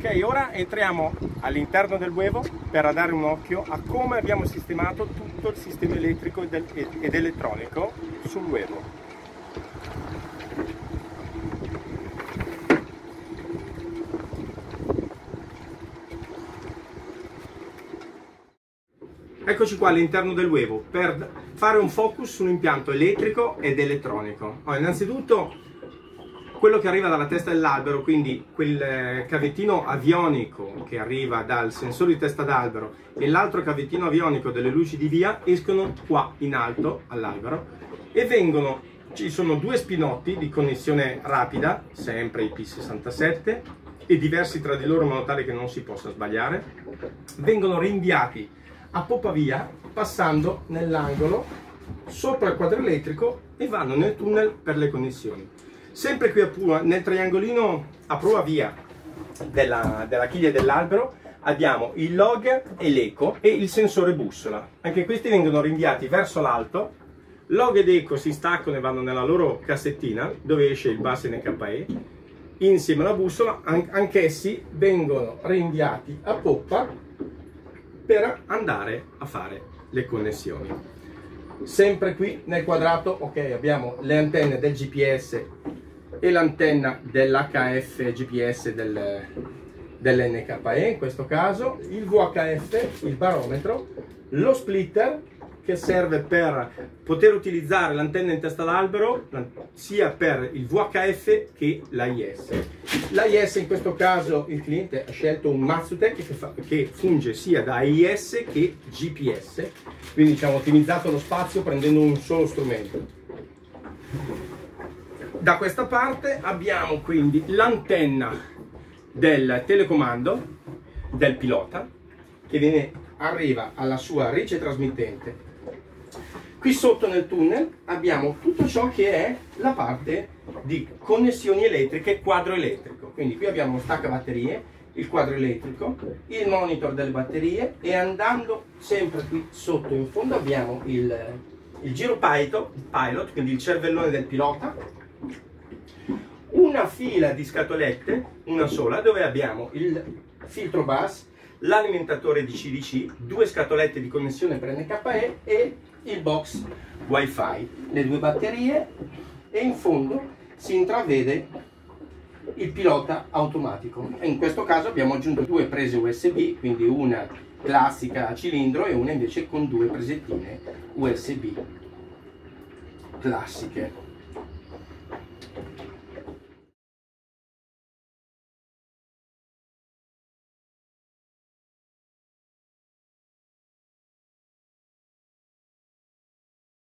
Ok, ora entriamo all'interno del Wevo per dare un occhio a come abbiamo sistemato tutto il sistema elettrico ed, elettronico sul Wevo. Eccoci qua all'interno del Wevo per fare un focus su un impianto elettrico ed elettronico. Allora, innanzitutto quello che arriva dalla testa dell'albero, quindi quel eh, cavettino avionico che arriva dal sensore di testa d'albero e l'altro cavettino avionico delle luci di via escono qua in alto all'albero e vengono, ci sono due spinotti di connessione rapida, sempre IP67 e diversi tra di loro in modo tale che non si possa sbagliare, vengono rinviati a poppa via passando nell'angolo sopra il quadro elettrico e vanno nel tunnel per le connessioni. Sempre qui a Pua, nel triangolino a prua via della, della chiglia dell'albero abbiamo il log e l'eco e il sensore bussola. Anche questi vengono rinviati verso l'alto. Log ed eco si staccano e vanno nella loro cassettina dove esce il bus NKE. Insieme alla bussola anch'essi vengono rinviati a poppa per andare a fare le connessioni. Sempre qui nel quadrato, ok, abbiamo le antenne del GPS e l'antenna dell'HF GPS del, dell'NKE in questo caso, il VHF, il barometro, lo splitter che serve per poter utilizzare l'antenna in testa d'albero sia per il VHF che l'AIS. L'AIS in questo caso il cliente ha scelto un Matsutec che, fa, che funge sia da AIS che GPS, quindi diciamo ottimizzato lo spazio prendendo un solo strumento. Da questa parte abbiamo quindi l'antenna del telecomando del pilota che viene, arriva alla sua ricce trasmittente. Qui sotto nel tunnel abbiamo tutto ciò che è la parte di connessioni elettriche quadro elettrico. Quindi qui abbiamo lo stacca batterie, il quadro elettrico, il monitor delle batterie e andando sempre qui sotto in fondo abbiamo il, il giro pilot, quindi il cervellone del pilota una fila di scatolette, una sola, dove abbiamo il filtro bus, l'alimentatore di CDC, due scatolette di connessione per NKE e il box wifi, le due batterie e in fondo si intravede il pilota automatico. In questo caso abbiamo aggiunto due prese USB, quindi una classica a cilindro e una invece con due presettine USB classiche.